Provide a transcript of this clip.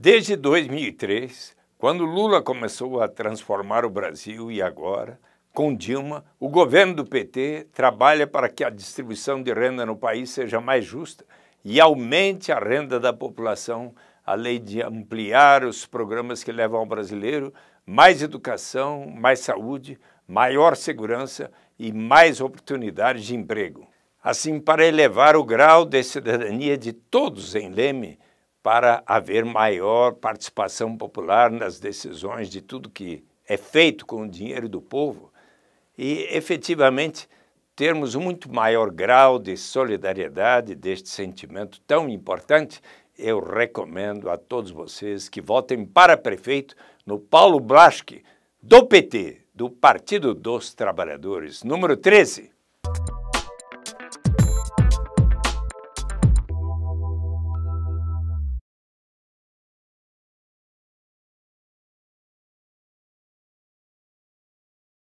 Desde 2003, quando Lula começou a transformar o Brasil e agora, com Dilma, o governo do PT trabalha para que a distribuição de renda no país seja mais justa e aumente a renda da população, além de ampliar os programas que levam ao brasileiro mais educação, mais saúde, maior segurança e mais oportunidades de emprego. Assim, para elevar o grau de cidadania de todos em Leme, para haver maior participação popular nas decisões de tudo que é feito com o dinheiro do povo e, efetivamente, termos um muito maior grau de solidariedade deste sentimento tão importante, eu recomendo a todos vocês que votem para prefeito no Paulo Blaschi, do PT, do Partido dos Trabalhadores, número 13.